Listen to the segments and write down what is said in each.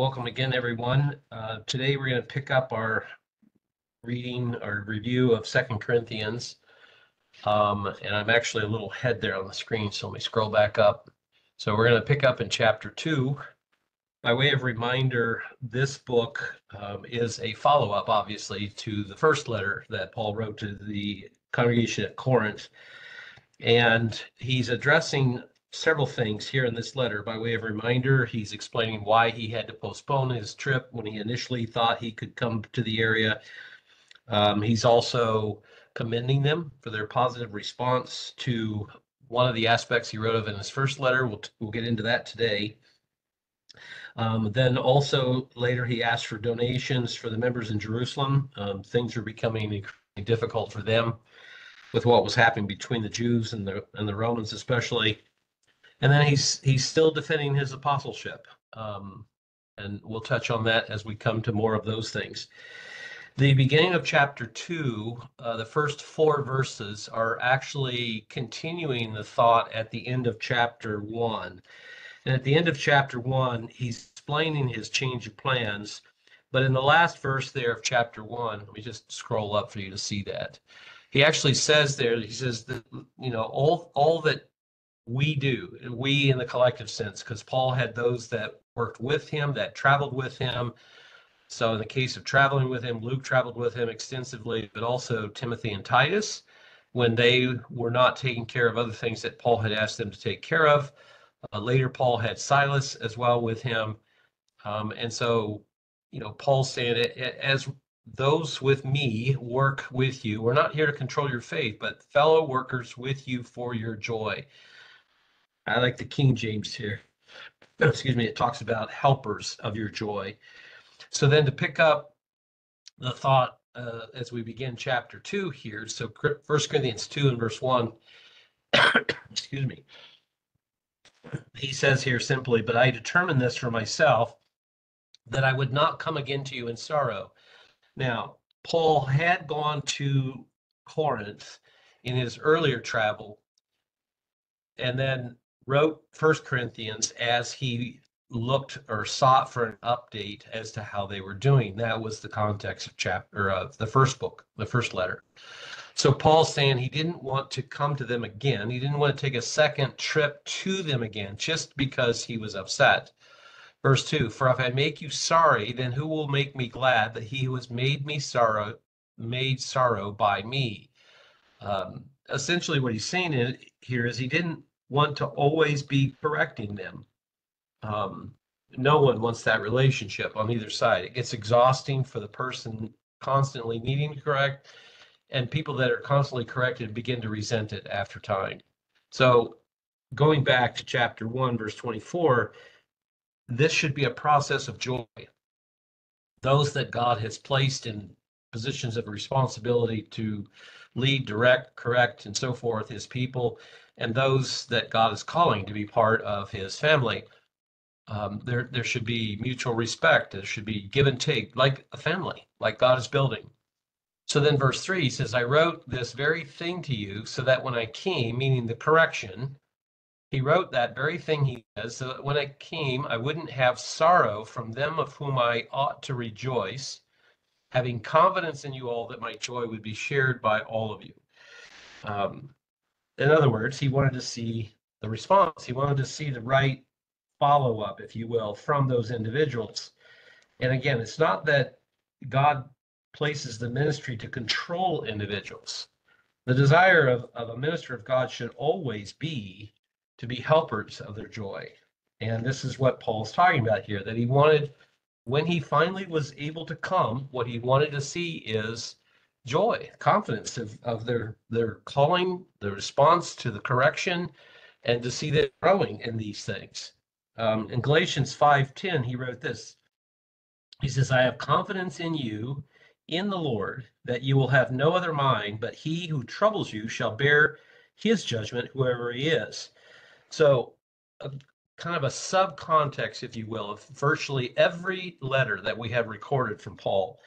welcome again, everyone. Uh, today we're going to pick up our reading or review of Second Corinthians. Um, and I'm actually a little head there on the screen, so let me scroll back up. So we're going to pick up in chapter two. By way of reminder, this book um, is a follow up, obviously, to the first letter that Paul wrote to the congregation at Corinth. And he's addressing several things here in this letter. By way of reminder, he's explaining why he had to postpone his trip when he initially thought he could come to the area. Um, he's also commending them for their positive response to one of the aspects he wrote of in his first letter. We'll, we'll get into that today. Um, then also later he asked for donations for the members in Jerusalem. Um, things are becoming difficult for them with what was happening between the Jews and the and the Romans especially. And then he's he's still defending his apostleship. Um, and we'll touch on that as we come to more of those things. The beginning of chapter two, uh, the first four verses are actually continuing the thought at the end of chapter one. And at the end of chapter one, he's explaining his change of plans. But in the last verse there of chapter one, let me just scroll up for you to see that. He actually says there, he says that, you know, all, all that we do, we in the collective sense, because Paul had those that worked with him, that traveled with him. So in the case of traveling with him, Luke traveled with him extensively, but also Timothy and Titus when they were not taking care of other things that Paul had asked them to take care of. Uh, later, Paul had Silas as well with him. Um, and so, you know, Paul's saying, as those with me work with you, we're not here to control your faith, but fellow workers with you for your joy. I like the King James here. Excuse me, it talks about helpers of your joy. So then to pick up the thought uh, as we begin chapter two here, so First Corinthians 2 and verse 1, excuse me, he says here simply, But I determined this for myself, that I would not come again to you in sorrow. Now, Paul had gone to Corinth in his earlier travel and then wrote First Corinthians as he looked or sought for an update as to how they were doing. That was the context of chapter of the first book, the first letter. So Paul's saying he didn't want to come to them again. He didn't want to take a second trip to them again just because he was upset. Verse 2 For if I make you sorry, then who will make me glad that he who has made me sorrow, made sorrow by me? Um, essentially, what he's saying here is he didn't want to always be correcting them. Um, no one wants that relationship on either side. It gets exhausting for the person constantly needing to correct, and people that are constantly corrected begin to resent it after time. So, going back to chapter 1, verse 24, this should be a process of joy. Those that God has placed in positions of responsibility to lead, direct, correct, and so forth, his people, and those that God is calling to be part of his family. Um, there, there should be mutual respect. There should be give and take, like a family, like God is building. So then, verse 3 says, I wrote this very thing to you so that when I came, meaning the correction, he wrote that very thing he says, so that when I came, I wouldn't have sorrow from them of whom I ought to rejoice, having confidence in you all that my joy would be shared by all of you. Um, in other words, he wanted to see the response. He wanted to see the right follow up, if you will, from those individuals. And again, it's not that God places the ministry to control individuals. The desire of, of a minister of God should always be to be helpers of their joy. And this is what Paul's talking about here that he wanted, when he finally was able to come, what he wanted to see is joy, confidence of, of their their calling, the response to the correction, and to see them growing in these things. Um, in Galatians 5:10, he wrote this. He says, I have confidence in you, in the Lord, that you will have no other mind, but he who troubles you shall bear his judgment, whoever he is. So, kind of a subcontext, if you will, of virtually every letter that we have recorded from Paul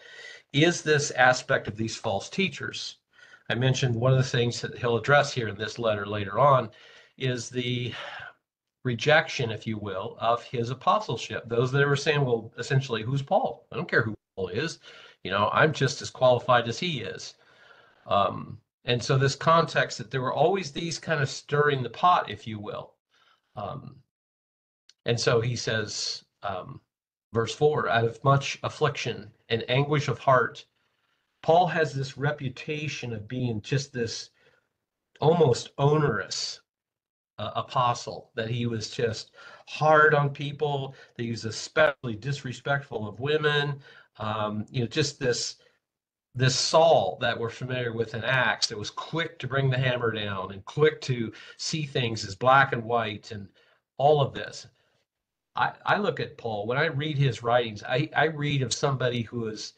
is this aspect of these false teachers. I mentioned one of the things that he'll address here in this letter later on is the rejection, if you will, of his apostleship. Those that were saying, well, essentially, who's Paul? I don't care who Paul is. You know, I'm just as qualified as he is. Um, and so, this context that there were always these kind of stirring the pot, if you will. Um, and so he says, um, verse 4 out of much affliction and anguish of heart, Paul has this reputation of being just this almost onerous uh, apostle, that he was just hard on people, that he was especially disrespectful of women. Um, you know, just this this Saul that we're familiar with in Acts that was quick to bring the hammer down and quick to see things as black and white and all of this. I, I look at Paul, when I read his writings, I, I read of somebody who is,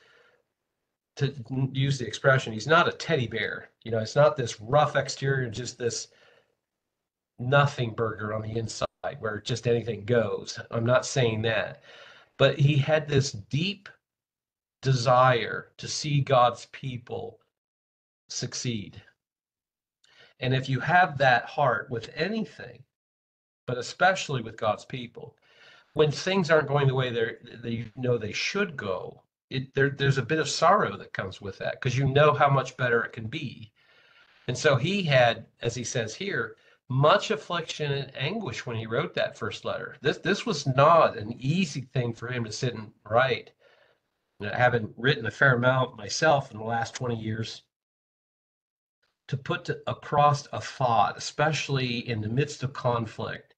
to use the expression, he's not a teddy bear. You know, it's not this rough exterior, just this nothing burger on the inside where just anything goes. I'm not saying that. But he had this deep desire to see God's people succeed. And if you have that heart with anything, but especially with God's people, when things aren't going the way they they know they should go, it, there, there's a bit of sorrow that comes with that because you know how much better it can be. And so he had, as he says here, much affliction and anguish when he wrote that first letter. This this was not an easy thing for him to sit and write. I haven't written a fair amount myself in the last 20 years. To put to, across a thought, especially in the midst of conflict,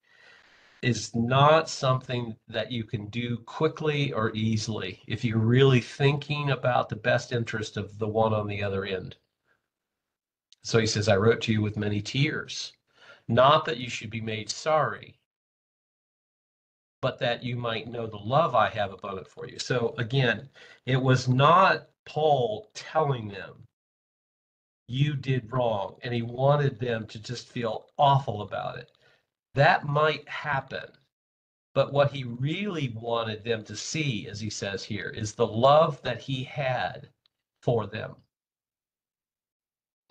is not something that you can do quickly or easily if you're really thinking about the best interest of the one on the other end. So he says, I wrote to you with many tears. Not that you should be made sorry, but that you might know the love I have abundant for you. So again, it was not Paul telling them, you did wrong, and he wanted them to just feel awful about it. That might happen. But what he really wanted them to see, as he says here, is the love that he had for them.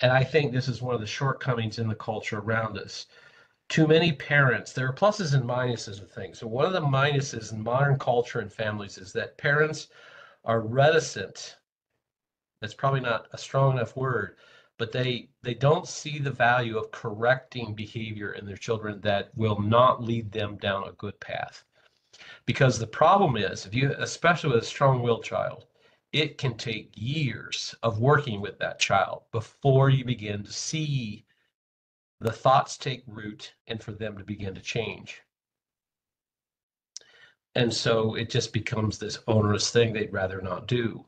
And I think this is one of the shortcomings in the culture around us. Too many parents, there are pluses and minuses of things. So, one of the minuses in modern culture and families is that parents are reticent. That's probably not a strong enough word, but they they don't see the value of correcting behavior in their children that will not lead them down a good path. Because the problem is, if you, especially with a strong-willed child, it can take years of working with that child before you begin to see the thoughts take root and for them to begin to change. And so it just becomes this onerous thing they'd rather not do.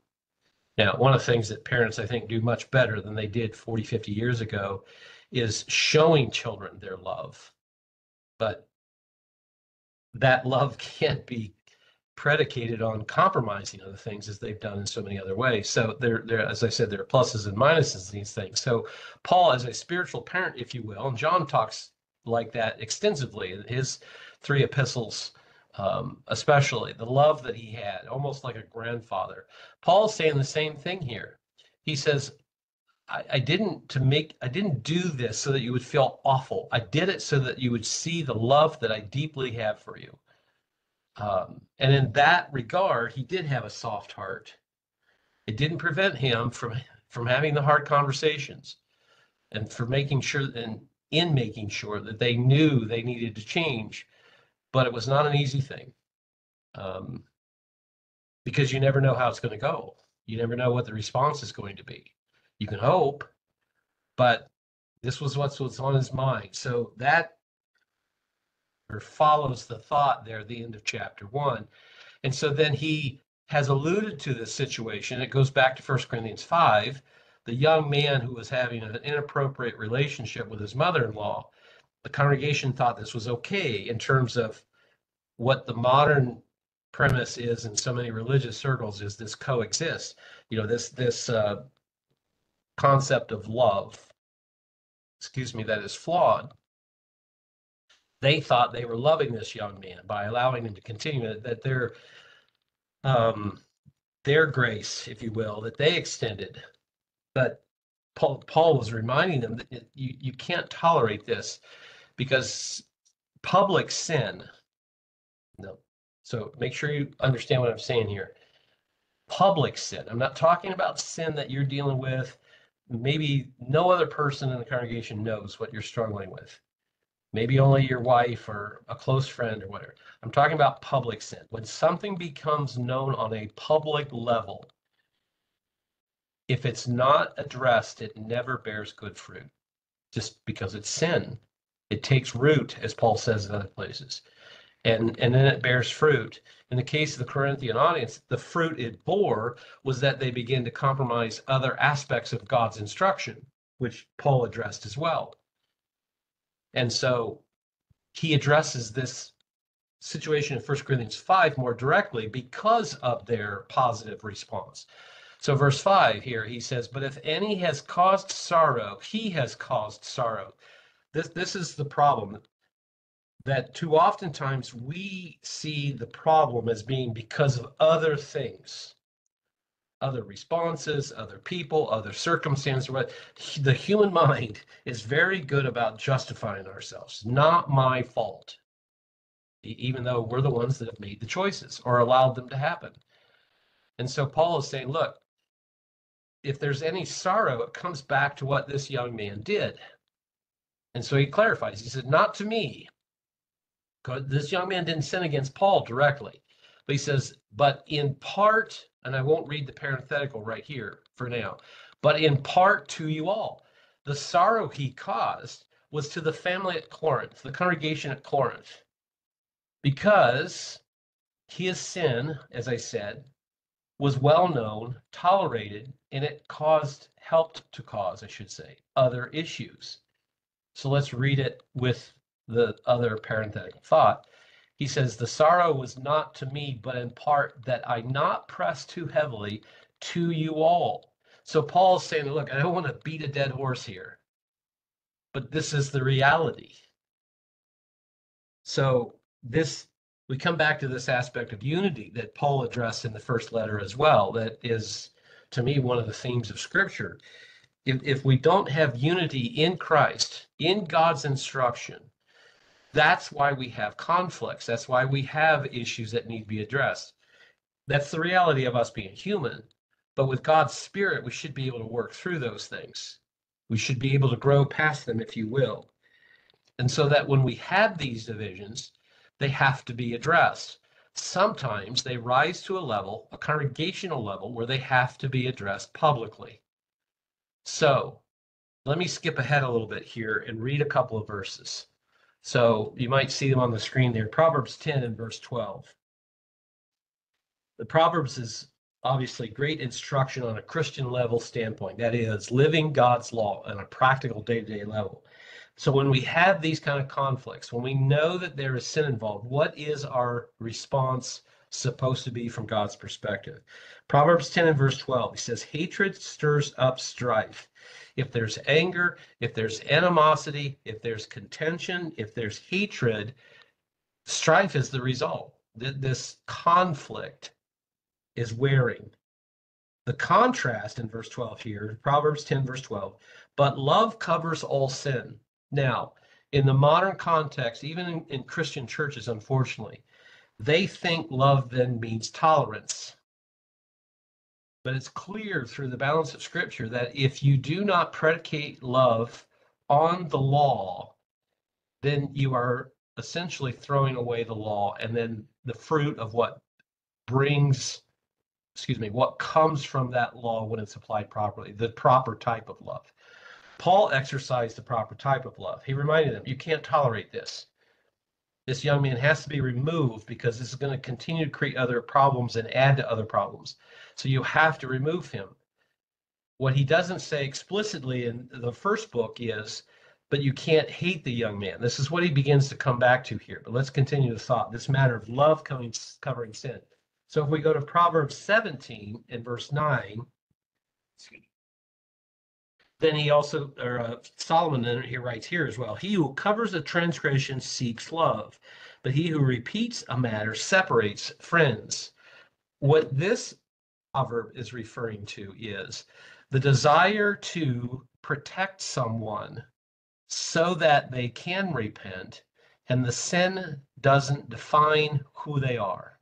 Now, one of the things that parents, I think, do much better than they did 40, 50 years ago is showing children their love. But that love can't be predicated on compromising other things as they've done in so many other ways. So there, there, as I said, there are pluses and minuses in these things. So Paul, as a spiritual parent, if you will, and John talks like that extensively in his three epistles, um, especially the love that he had, almost like a grandfather. Paul's saying the same thing here. He says, I, I didn't to make I didn't do this so that you would feel awful. I did it so that you would see the love that I deeply have for you. Um, and in that regard, he did have a soft heart. It didn't prevent him from from having the hard conversations and for making sure and in making sure that they knew they needed to change. But it was not an easy thing um, because you never know how it's going to go. You never know what the response is going to be. You can hope, but this was what's what's on his mind. So that or follows the thought there at the end of chapter one. And so then he has alluded to this situation. It goes back to 1 Corinthians 5, the young man who was having an inappropriate relationship with his mother in law. The congregation thought this was okay in terms of what the modern premise is in so many religious circles is this coexists you know this this uh, concept of love excuse me that is flawed they thought they were loving this young man by allowing him to continue that their um, their grace, if you will, that they extended. But Paul, Paul was reminding them that you, you can't tolerate this because public sin. No. So make sure you understand what I'm saying here. Public sin. I'm not talking about sin that you're dealing with. Maybe no other person in the congregation knows what you're struggling with. Maybe only your wife or a close friend or whatever. I'm talking about public sin. When something becomes known on a public level, if it's not addressed, it never bears good fruit just because it's sin. It takes root, as Paul says in other places, and, and then it bears fruit. In the case of the Corinthian audience, the fruit it bore was that they began to compromise other aspects of God's instruction, which Paul addressed as well. And so he addresses this situation in 1 Corinthians 5 more directly because of their positive response. So, verse 5 here, he says, But if any has caused sorrow, he has caused sorrow. This, this is the problem that too oftentimes we see the problem as being because of other things, other responses, other people, other circumstances. The human mind is very good about justifying ourselves. Not my fault, even though we're the ones that have made the choices or allowed them to happen. And so Paul is saying, look, if there's any sorrow, it comes back to what this young man did. And so he clarifies. He said, Not to me. This young man didn't sin against Paul directly. But he says, But in part, and I won't read the parenthetical right here for now, but in part to you all. The sorrow he caused was to the family at Corinth, the congregation at Corinth, because his sin, as I said, was well known, tolerated, and it caused, helped to cause, I should say, other issues. So let's read it with the other parenthetical thought. He says, The sorrow was not to me, but in part that I not press too heavily to you all. So Paul's saying, Look, I don't want to beat a dead horse here, but this is the reality. So this we come back to this aspect of unity that Paul addressed in the first letter as well. That is, to me, one of the themes of Scripture. If, if we don't have unity in Christ, in God's instruction, that's why we have conflicts. That's why we have issues that need to be addressed. That's the reality of us being human. But with God's Spirit, we should be able to work through those things. We should be able to grow past them, if you will. And so that when we have these divisions, they have to be addressed. Sometimes they rise to a level, a congregational level, where they have to be addressed publicly. So let me skip ahead a little bit here and read a couple of verses. So you might see them on the screen there. Proverbs 10 and verse 12. The Proverbs is obviously great instruction on a Christian level standpoint. That is, living God's law on a practical day to day level. So when we have these kind of conflicts, when we know that there is sin involved, what is our response supposed to be from God's perspective? Proverbs 10 and verse 12, he says, Hatred stirs up strife. If there's anger, if there's animosity, if there's contention, if there's hatred, strife is the result. This conflict is wearing. The contrast in verse 12 here, Proverbs 10, verse 12, but love covers all sin. Now, in the modern context, even in, in Christian churches, unfortunately, they think love then means tolerance. But it's clear through the balance of scripture that if you do not predicate love on the law, then you are essentially throwing away the law and then the fruit of what brings, excuse me, what comes from that law when it's applied properly, the proper type of love. Paul exercised the proper type of love. He reminded them, you can't tolerate this. This young man has to be removed because this is going to continue to create other problems and add to other problems. So you have to remove him. What he doesn't say explicitly in the first book is, but you can't hate the young man. This is what he begins to come back to here. But let's continue the thought. This matter of love coming, covering sin. So if we go to Proverbs 17 and verse 9, excuse me, then he also, or uh, Solomon then he writes here as well. He who covers a transgression seeks love, but he who repeats a matter separates friends. What this proverb is referring to is the desire to protect someone so that they can repent and the sin doesn't define who they are.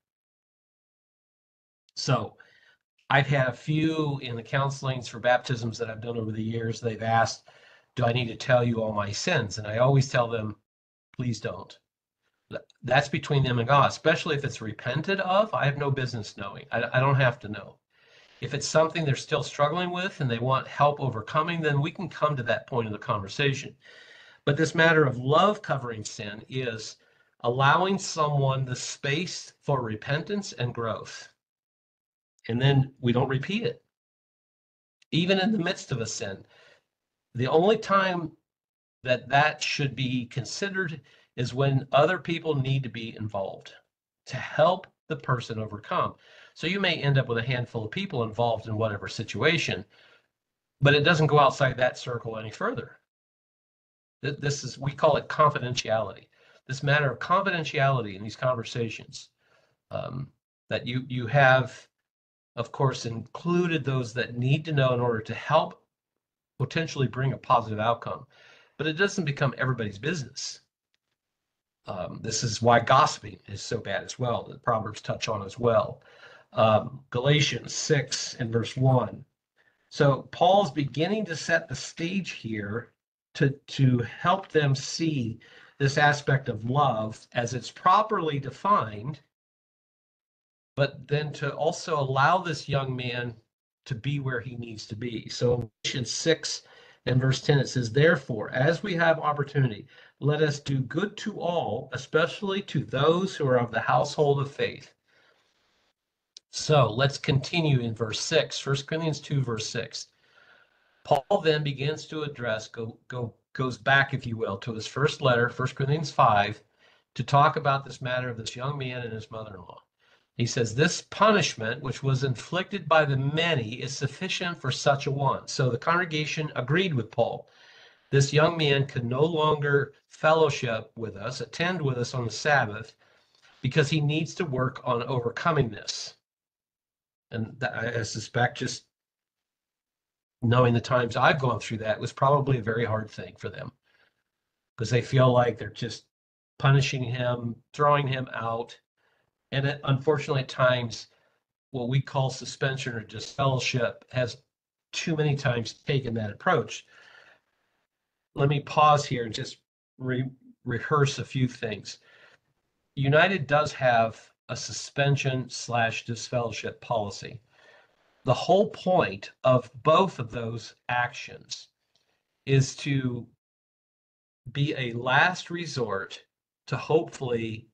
So I've had a few in the counselings for baptisms that I've done over the years. They've asked, Do I need to tell you all my sins? And I always tell them, Please don't. That's between them and God, especially if it's repented of. I have no business knowing. I, I don't have to know. If it's something they're still struggling with and they want help overcoming, then we can come to that point of the conversation. But this matter of love covering sin is allowing someone the space for repentance and growth. And then we don't repeat it. Even in the midst of a sin. The only time that that should be considered is when other people need to be involved to help the person overcome. So you may end up with a handful of people involved in whatever situation, but it doesn't go outside that circle any further. This is, we call it confidentiality. This matter of confidentiality in these conversations um, that you, you have, of course, included those that need to know in order to help potentially bring a positive outcome. But it doesn't become everybody's business. Um, this is why gossiping is so bad as well, that Proverbs touch on as well. Um, Galatians 6 and verse 1. So Paul's beginning to set the stage here to, to help them see this aspect of love as it's properly defined, but then to also allow this young man to be where he needs to be. So in Galatians 6 and verse 10, it says, Therefore, as we have opportunity, let us do good to all, especially to those who are of the household of faith. So let's continue in verse 6, 1 Corinthians 2, verse 6. Paul then begins to address, go, go, goes back, if you will, to his first letter, 1 Corinthians 5, to talk about this matter of this young man and his mother in law. He says, This punishment which was inflicted by the many is sufficient for such a one. So the congregation agreed with Paul. This young man could no longer fellowship with us, attend with us on the Sabbath, because he needs to work on overcoming this. And I suspect just knowing the times I've gone through that was probably a very hard thing for them because they feel like they're just punishing him, throwing him out. And it, unfortunately, at times, what we call suspension or disfellowship has too many times taken that approach. Let me pause here and just re- rehearse a few things. United does have a suspension slash disfellowship policy. The whole point of both of those actions is to be a last resort to hopefully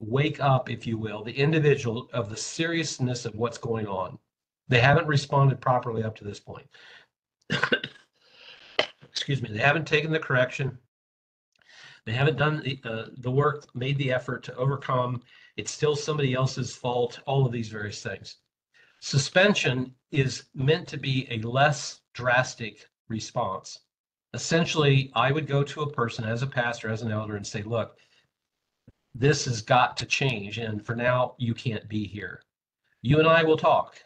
wake up, if you will, the individual of the seriousness of what's going on. They haven't responded properly up to this point. Excuse me, they haven't taken the correction. They haven't done the, uh, the work, made the effort to overcome it's still somebody else's fault, all of these various things. Suspension is meant to be a less drastic response. Essentially, I would go to a person as a pastor, as an elder, and say, look, this has got to change. And for now, you can't be here. You and I will talk.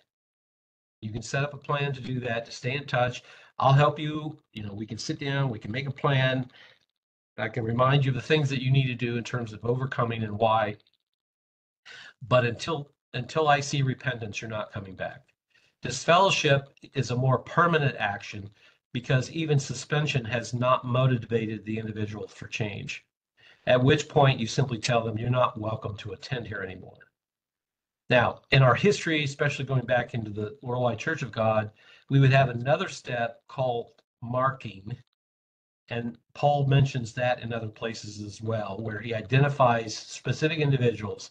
You can set up a plan to do that, to stay in touch. I'll help you. You know, we can sit down, we can make a plan. I can remind you of the things that you need to do in terms of overcoming and why but until until I see repentance, you're not coming back. Disfellowship is a more permanent action because even suspension has not motivated the individual for change. At which point you simply tell them you're not welcome to attend here anymore. Now, in our history, especially going back into the Worldwide Church of God, we would have another step called marking. And Paul mentions that in other places as well, where he identifies specific individuals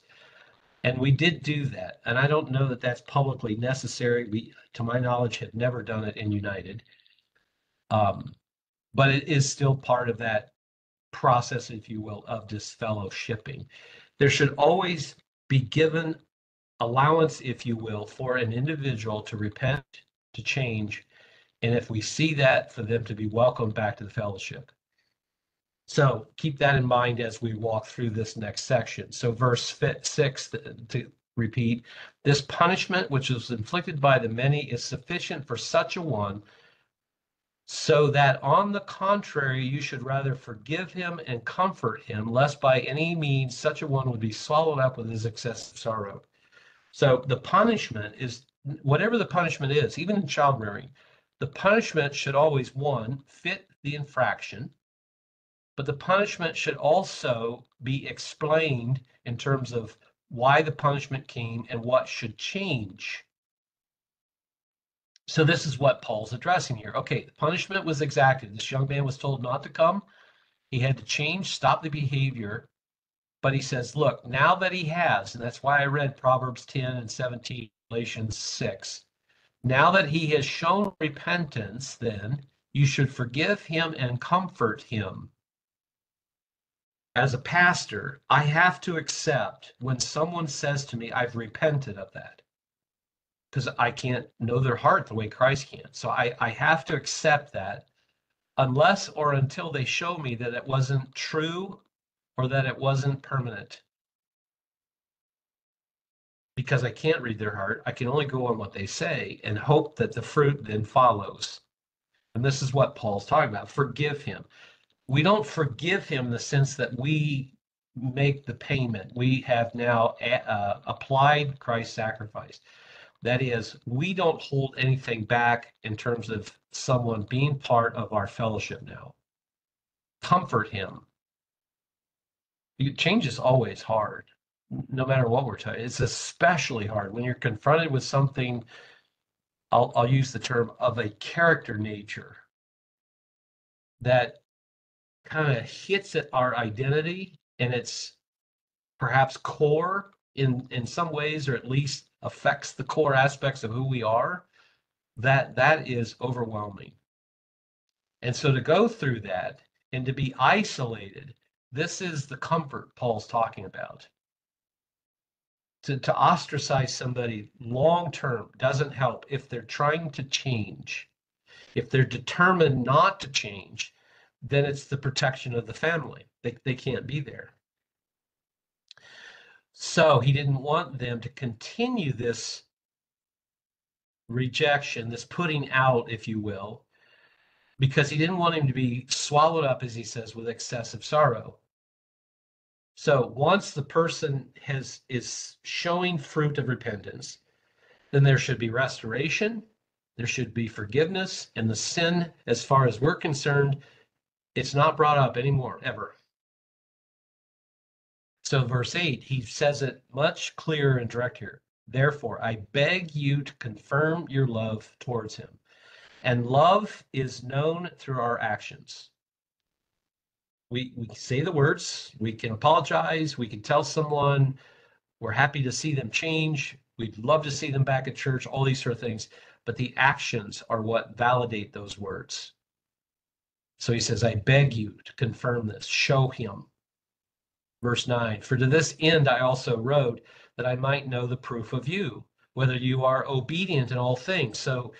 and we did do that. And I don't know that that's publicly necessary. We, to my knowledge, have never done it in United. Um, but it is still part of that process, if you will, of disfellowshipping. There should always be given allowance, if you will, for an individual to repent, to change, and if we see that, for them to be welcomed back to the fellowship. So keep that in mind as we walk through this next section. So verse six, to repeat, this punishment which is inflicted by the many is sufficient for such a one, So that on the contrary, you should rather forgive him and comfort him, lest by any means such a one would be swallowed up with his excessive sorrow. So the punishment is whatever the punishment is, even in child rearing, the punishment should always, one, fit the infraction, but the punishment should also be explained in terms of why the punishment came and what should change. So this is what Paul's addressing here. Okay, the punishment was exacted. This young man was told not to come. He had to change, stop the behavior. But he says, look, now that he has, and that's why I read Proverbs 10 and 17, Galatians 6. Now that he has shown repentance, then you should forgive him and comfort him. As a pastor, I have to accept when someone says to me, I've repented of that because I can't know their heart the way Christ can. So I, I have to accept that unless or until they show me that it wasn't true or that it wasn't permanent. Because I can't read their heart, I can only go on what they say and hope that the fruit then follows. And this is what Paul's talking about forgive him. We don't forgive him in the sense that we make the payment. We have now uh, applied Christ's sacrifice. That is, we don't hold anything back in terms of someone being part of our fellowship now. Comfort him. Change is always hard, no matter what we're talking. It's especially hard when you're confronted with something. I'll, I'll use the term of a character nature that kind of hits at our identity and it's perhaps core in in some ways or at least affects the core aspects of who we are, that that is overwhelming. And so to go through that and to be isolated, this is the comfort Paul's talking about. To, to ostracize somebody long term doesn't help if they're trying to change. If they're determined not to change, then it's the protection of the family. They, they can't be there. So he didn't want them to continue this rejection, this putting out, if you will, because he didn't want him to be swallowed up, as he says, with excessive sorrow. So once the person has is showing fruit of repentance, then there should be restoration, there should be forgiveness, and the sin, as far as we're concerned, it's not brought up anymore, ever. So, verse 8, he says it much clearer and direct here. Therefore, I beg you to confirm your love towards him. And love is known through our actions. We, we say the words, we can apologize, we can tell someone we're happy to see them change, we'd love to see them back at church, all these sort of things. But the actions are what validate those words. So he says, I beg you to confirm this, show him Verse 9 For to this end I also wrote, that I might know the proof of you, whether you are obedient in all things. So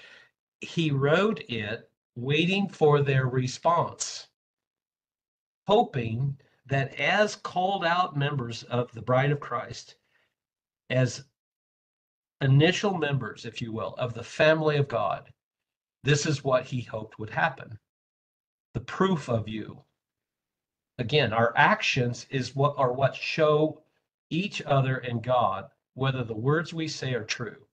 he wrote it waiting for their response, hoping that as called out members of the bride of Christ, as initial members, if you will, of the family of God, this is what he hoped would happen. The proof of you again, our actions is what are what show each other and God whether the words we say are true.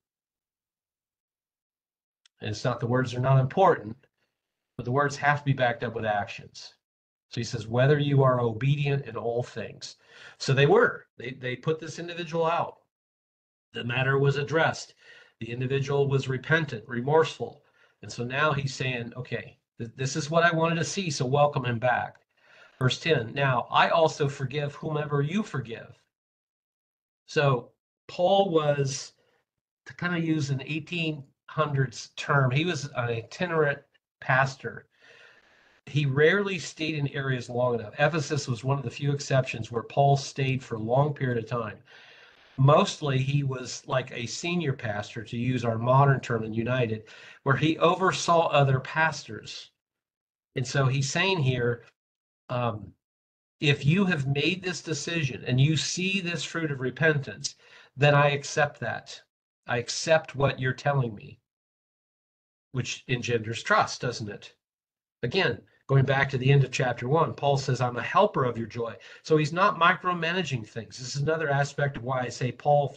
And it's not the words are not important, but the words have to be backed up with actions. So he says, whether you are obedient in all things. So they were. They they put this individual out. The matter was addressed. The individual was repentant, remorseful. And so now he's saying, okay, th- this is what I wanted to see, so welcome him back. Verse 10 Now I also forgive whomever you forgive. So Paul was, to kind of use an 1800s term, he was an itinerant pastor. He rarely stayed in areas long enough. Ephesus was one of the few exceptions where Paul stayed for a long period of time. Mostly, he was like a senior pastor, to use our modern term in United, where he oversaw other pastors. And so he's saying here, um, if you have made this decision and you see this fruit of repentance, then I accept that. I accept what you're telling me, which engenders trust, doesn't it? Again, going back to the end of chapter one, Paul says, I'm a helper of your joy. So he's not micromanaging things. This is another aspect of why I say Paul,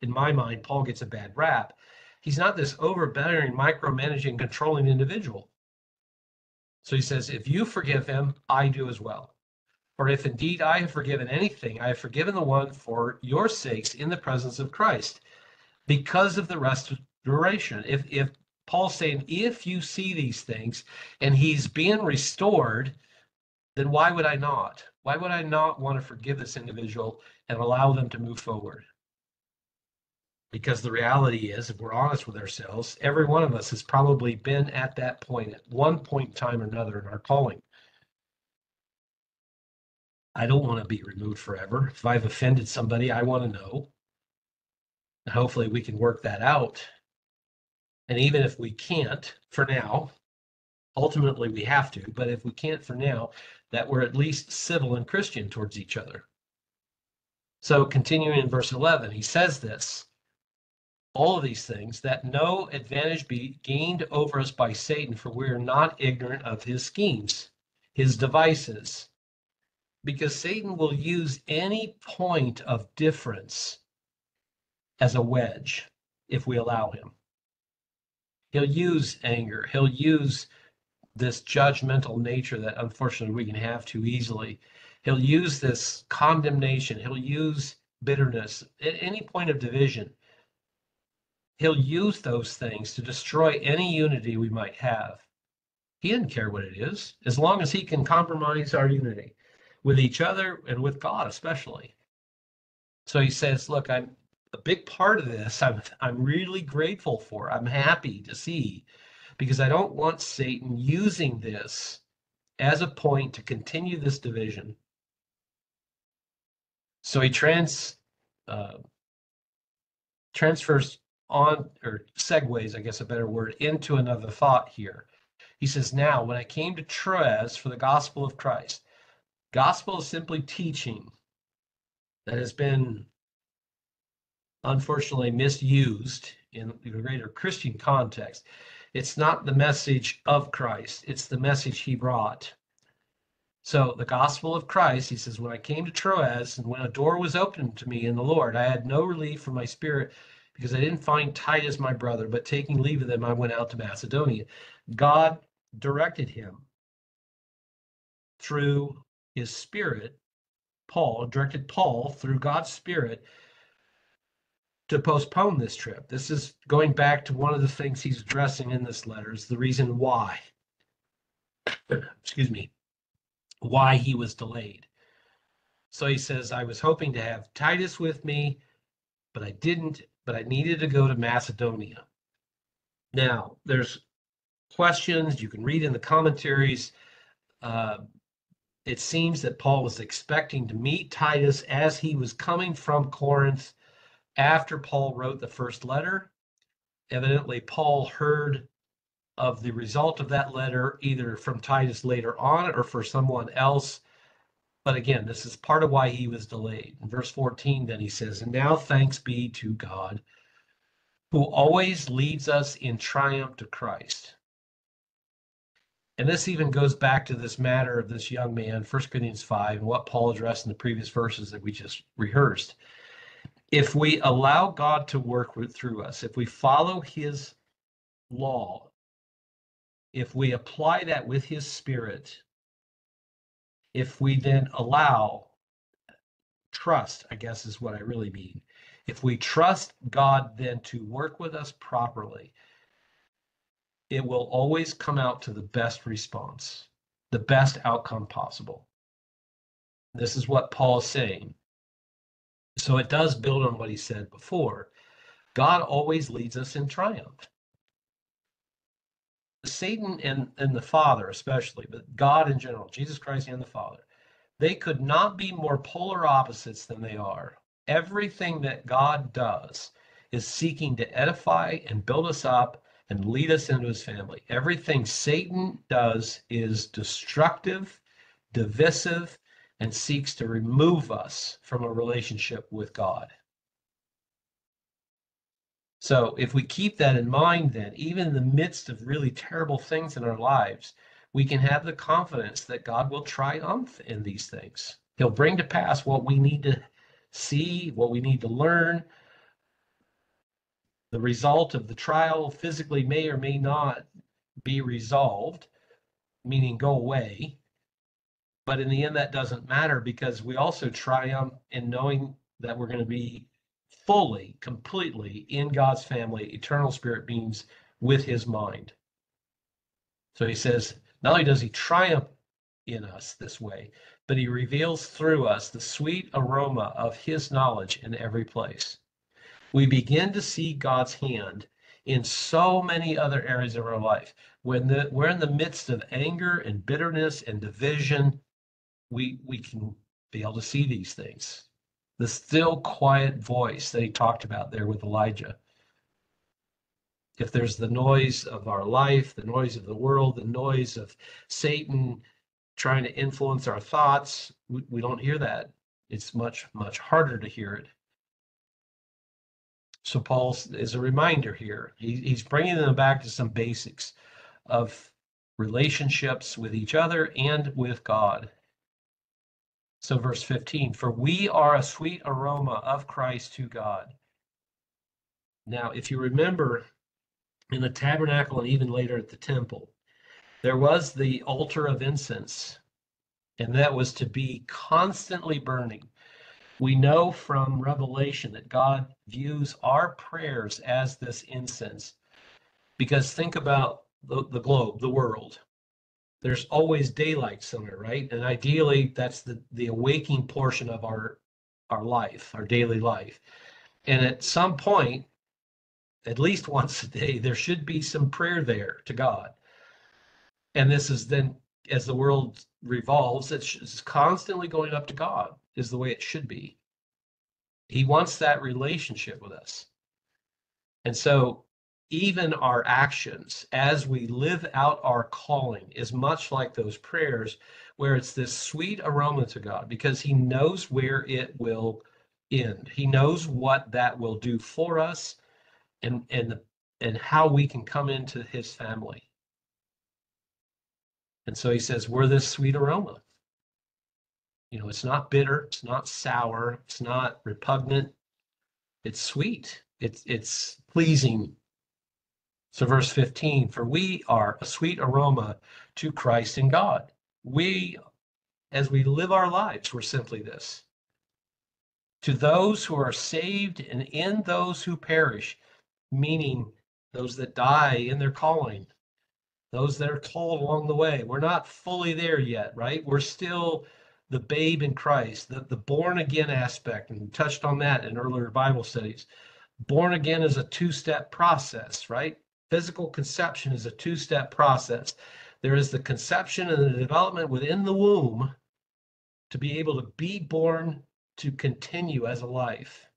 in my mind, Paul gets a bad rap. He's not this overbearing, micromanaging, controlling individual. So he says, If you forgive him, I do as well. For if indeed I have forgiven anything, I have forgiven the one for your sakes in the presence of Christ, because of the restoration. If if Paul's saying, if you see these things and he's being restored, then why would I not? Why would I not want to forgive this individual and allow them to move forward? Because the reality is, if we're honest with ourselves, every one of us has probably been at that point at one point in time or another in our calling. I don't want to be removed forever. If I've offended somebody, I want to know. And hopefully we can work that out. And even if we can't for now, ultimately we have to, but if we can't for now, that we're at least civil and Christian towards each other. So continuing in verse 11, he says this all of these things, that no advantage be gained over us by Satan, for we are not ignorant of his schemes, his devices. Because Satan will use any point of difference as a wedge if we allow him. He'll use anger, he'll use this judgmental nature that unfortunately we can have too easily. He'll use this condemnation, he'll use bitterness, at any point of division He'll use those things to destroy any unity we might have. He doesn't care what it is, as long as he can compromise our unity with each other and with God, especially. So he says, Look, I'm a big part of this. I'm, I'm really grateful for. I'm happy to see because I don't want Satan using this as a point to continue this division. So he trans uh, transfers on or segues, I guess a better word, into another thought here. He says, Now, when I came to Troas for the gospel of Christ, gospel is simply teaching that has been unfortunately misused in the greater Christian context. It's not the message of Christ, it's the message he brought. So, the gospel of Christ, he says, when I came to Troas and when a door was opened to me in the Lord, I had no relief from my spirit because I didn't find Titus my brother, but taking leave of them, I went out to Macedonia. God directed him through his spirit, Paul, directed Paul through God's spirit to postpone this trip. This is going back to one of the things he's addressing in this letter, is the reason why. Excuse me, why he was delayed. So he says, I was hoping to have Titus with me, but I didn't but I needed to go to Macedonia. Now, there's questions you can read in the commentaries. Uh, it seems that Paul was expecting to meet Titus as he was coming from Corinth after Paul wrote the first letter. Evidently, Paul heard of the result of that letter either from Titus later on or for someone else but again, this is part of why he was delayed. In verse 14, then he says, And now thanks be to God, who always leads us in triumph to Christ. And this even goes back to this matter of this young man, 1 Corinthians 5, and what Paul addressed in the previous verses that we just rehearsed. If we allow God to work through us, if we follow his law, if we apply that with his spirit, if we then allow trust, I guess is what I really mean. If we trust God then to work with us properly, it will always come out to the best response, the best outcome possible. This is what Paul is saying. So it does build on what he said before. God always leads us in triumph. Satan and, and the Father, especially, but God in general, Jesus Christ and the Father, they could not be more polar opposites than they are. Everything that God does is seeking to edify and build us up and lead us into his family. Everything Satan does is destructive, divisive, and seeks to remove us from a relationship with God. So if we keep that in mind, then, even in the midst of really terrible things in our lives, we can have the confidence that God will triumph in these things. He'll bring to pass what we need to see, what we need to learn. The result of the trial physically may or may not be resolved, meaning go away. But in the end, that doesn't matter because we also triumph in knowing that we're going to be fully, completely in God's family, eternal spirit beings with his mind. So he says, not only does he triumph in us this way, but he reveals through us the sweet aroma of his knowledge in every place. We begin to see God's hand in so many other areas of our life. When the, we're in the midst of anger and bitterness and division, we, we can be able to see these things. The still quiet voice that he talked about there with Elijah if there's the noise of our life, the noise of the world, the noise of Satan trying to influence our thoughts, we, we don't hear that. It's much, much harder to hear it. So Paul is a reminder here. He, he's bringing them back to some basics of relationships with each other and with God. So, verse 15, for we are a sweet aroma of Christ to God. Now, if you remember in the tabernacle and even later at the temple. There was the altar of incense, and that was to be constantly burning. We know from Revelation that God views our prayers as this incense. Because think about the, the globe, the world. There's always daylight somewhere, right? And ideally, that's the, the awaking portion of our our life, our daily life. And at some point, at least once a day, there should be some prayer there to God. And this is then, as the world revolves, it's constantly going up to God, is the way it should be. He wants that relationship with us. And so, even our actions as we live out our calling is much like those prayers where it's this sweet aroma to God because He knows where it will end. He knows what that will do for us and and and how we can come into his family. And so he says, we're this sweet aroma. You know, it's not bitter, it's not sour, it's not repugnant, it's sweet, it's it's pleasing. So verse 15, for we are a sweet aroma to Christ and God. We, as we live our lives, we're simply this. To those who are saved and in those who perish, meaning those that die in their calling, those that are called along the way. We're not fully there yet, right? We're still the babe in Christ, the, the born again aspect, and we touched on that in earlier Bible studies. Born again is a two step process, right? Physical conception is a two step process. There is the conception and the development within the womb to be able to be born to continue as a life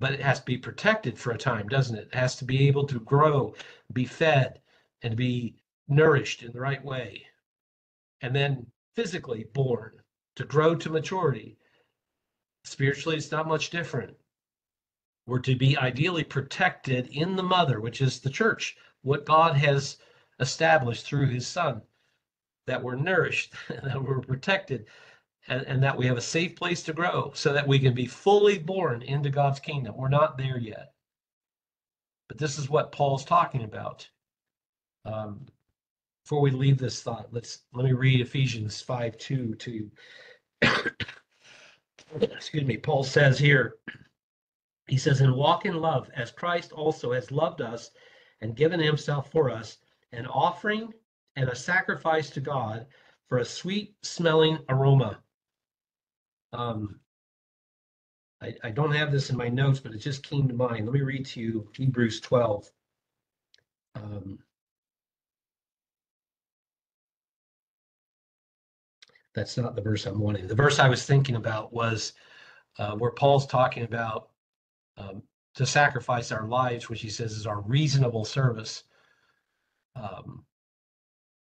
but it has to be protected for a time, doesn't it? It has to be able to grow, be fed, and be nourished in the right way. And then physically born to grow to maturity. Spiritually, it's not much different. We're to be ideally protected in the mother, which is the church, what God has established through his son, that we're nourished, that we're protected, and, and that we have a safe place to grow so that we can be fully born into God's kingdom. We're not there yet. But this is what Paul's talking about. Um, before we leave this thought, let's let me read Ephesians 5 2 to excuse me. Paul says here, he says, and walk in love as Christ also has loved us and given himself for us, an offering and a sacrifice to God for a sweet smelling aroma. Um, I, I don't have this in my notes, but it just came to mind. Let me read to you Hebrews 12. Um, that's not the verse I'm wanting. The verse I was thinking about was uh, where Paul's talking about um, to sacrifice our lives, which he says is our reasonable service. Um,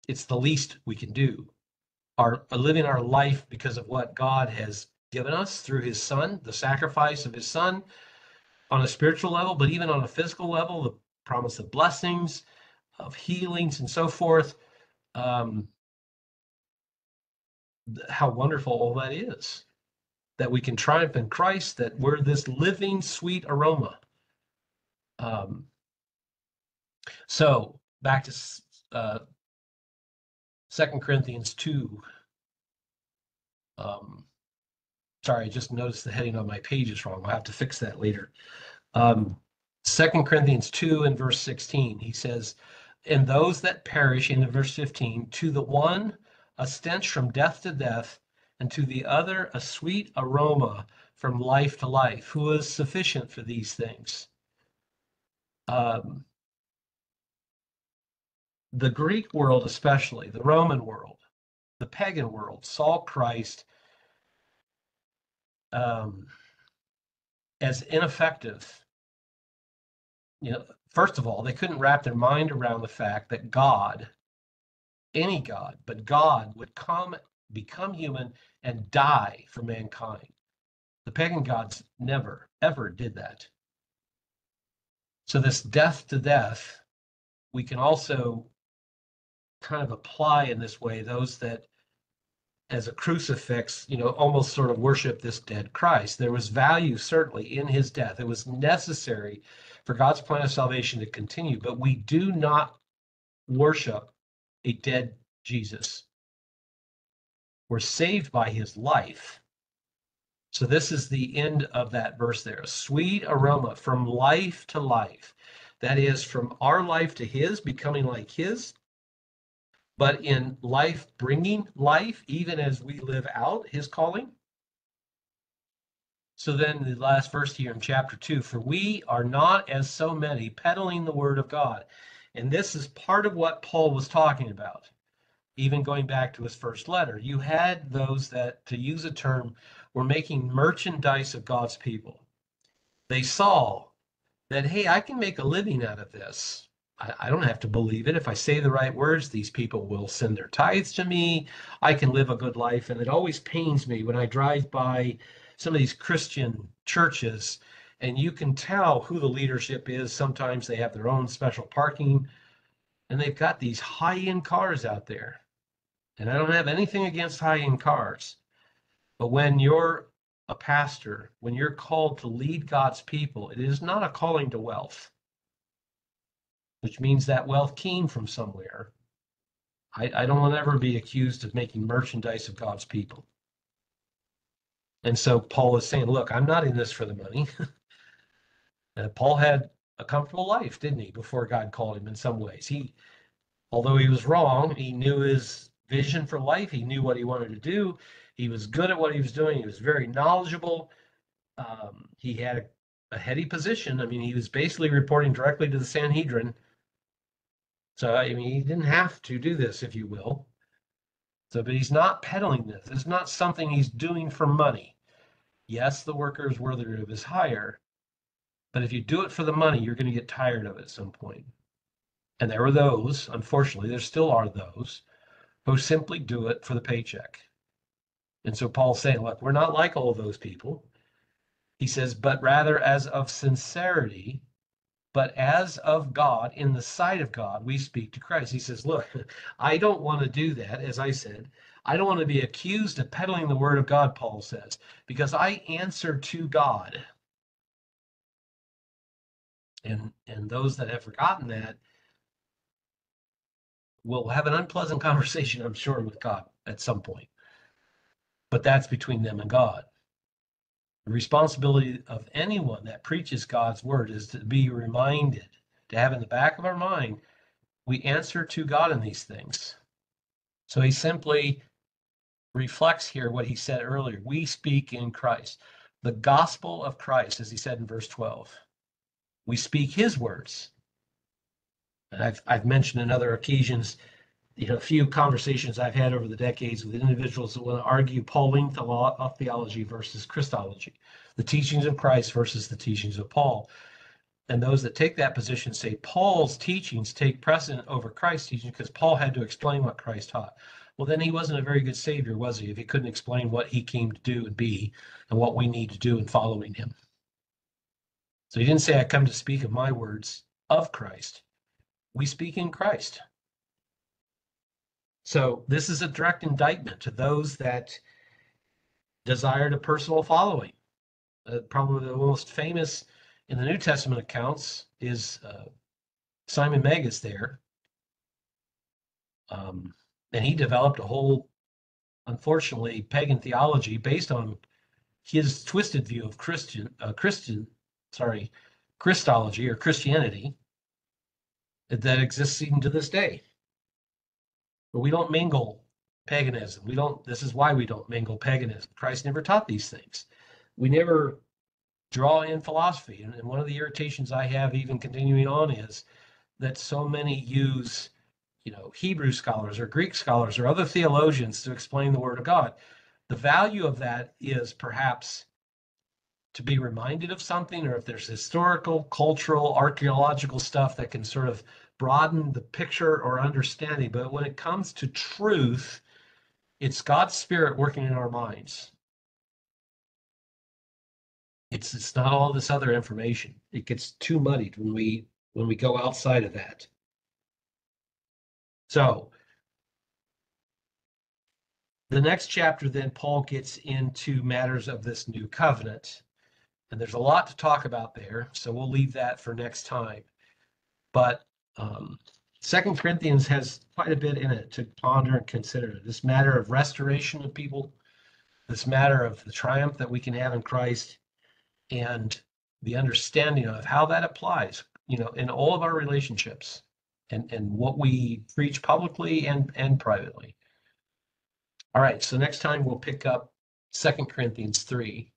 it's the least we can do. Our living our life because of what God has given us through his son, the sacrifice of his son on a spiritual level, but even on a physical level, the promise of blessings, of healings, and so forth. um, how wonderful all that is that we can triumph in Christ, that we're this living sweet aroma. Um, so back to uh, Second Corinthians 2. Um, sorry, I just noticed the heading on my page is wrong. I'll have to fix that later. Um, 2 Corinthians 2 and verse 16, he says, And those that perish, in verse 15, to the one a stench from death to death, and to the other a sweet aroma from life to life, who is sufficient for these things. Um, the Greek world, especially the Roman world, the pagan world, saw Christ um, as ineffective. You know, first of all, they couldn't wrap their mind around the fact that God, any God, but God would come, become human, and die for mankind. The pagan gods never, ever did that. So, this death to death, we can also kind of apply in this way those that as a crucifix, you know, almost sort of worship this dead Christ. There was value certainly in his death. It was necessary for God's plan of salvation to continue, but we do not worship a dead Jesus. We're saved by his life. So this is the end of that verse there. A sweet aroma from life to life. That is from our life to his, becoming like his, but in life bringing life, even as we live out his calling. So then the last verse here in chapter 2 For we are not as so many peddling the word of God. And this is part of what Paul was talking about, even going back to his first letter. You had those that, to use a term, were making merchandise of God's people. They saw that, hey, I can make a living out of this. I, I don't have to believe it. If I say the right words, these people will send their tithes to me. I can live a good life. And it always pains me when I drive by some of these Christian churches and you can tell who the leadership is. Sometimes they have their own special parking and they've got these high end cars out there. And I don't have anything against high end cars. But when you're a pastor, when you're called to lead God's people, it is not a calling to wealth which means that wealth came from somewhere. I, I don't want to ever be accused of making merchandise of God's people. And so Paul is saying, look, I'm not in this for the money. uh, Paul had a comfortable life, didn't he, before God called him in some ways. He, although he was wrong, he knew his vision for life. He knew what he wanted to do. He was good at what he was doing. He was very knowledgeable. Um, he had a, a heady position. I mean, he was basically reporting directly to the Sanhedrin so, I mean, he didn't have to do this, if you will. So, but he's not peddling this. It's not something he's doing for money. Yes, the worker is worthy of his hire, but if you do it for the money, you're going to get tired of it at some point. And there are those, unfortunately, there still are those who simply do it for the paycheck. And so Paul's saying, look, we're not like all those people. He says, but rather as of sincerity but as of God, in the sight of God, we speak to Christ. He says, Look, I don't want to do that, as I said. I don't want to be accused of peddling the word of God, Paul says, because I answer to God. And, and those that have forgotten that will have an unpleasant conversation, I'm sure, with God at some point. But that's between them and God. The responsibility of anyone that preaches God's word is to be reminded, to have in the back of our mind, we answer to God in these things. So he simply reflects here what he said earlier. We speak in Christ. The gospel of Christ, as he said in verse 12. We speak his words. And I've, I've mentioned in other occasions you know, a few conversations I've had over the decades with individuals that want to argue Pauline theology versus Christology, the teachings of Christ versus the teachings of Paul. And those that take that position say Paul's teachings take precedent over Christ's teaching because Paul had to explain what Christ taught. Well, then he wasn't a very good savior, was he, if he couldn't explain what he came to do and be and what we need to do in following him? So he didn't say, I come to speak of my words of Christ. We speak in Christ. So this is a direct indictment to those that desired a personal following. Uh, probably the most famous in the New Testament accounts is uh, Simon Magus there. Um, and he developed a whole, unfortunately, pagan theology based on his twisted view of Christian, uh, Christian, sorry, Christology or Christianity that exists even to this day. But we don't mingle paganism. We don't, this is why we don't mingle paganism. Christ never taught these things. We never draw in philosophy. And, one of the irritations I have, even continuing on, is that so many use, you know, Hebrew scholars or Greek scholars or other theologians to explain the Word of God. The value of that is perhaps to be reminded of something, or if there's historical, cultural, archaeological stuff that can sort of broaden the picture or understanding. But when it comes to truth, it's God's Spirit working in our minds. It's it's not all this other information. It gets too muddied when we when we go outside of that. So the next chapter, then Paul gets into matters of this new covenant. And there's a lot to talk about there. So we'll leave that for next time. But um, Second Corinthians has quite a bit in it to ponder and consider. This matter of restoration of people, this matter of the triumph that we can have in Christ, and the understanding of how that applies, you know, in all of our relationships and, and what we preach publicly and, and privately. All right, so next time we'll pick up Second Corinthians 3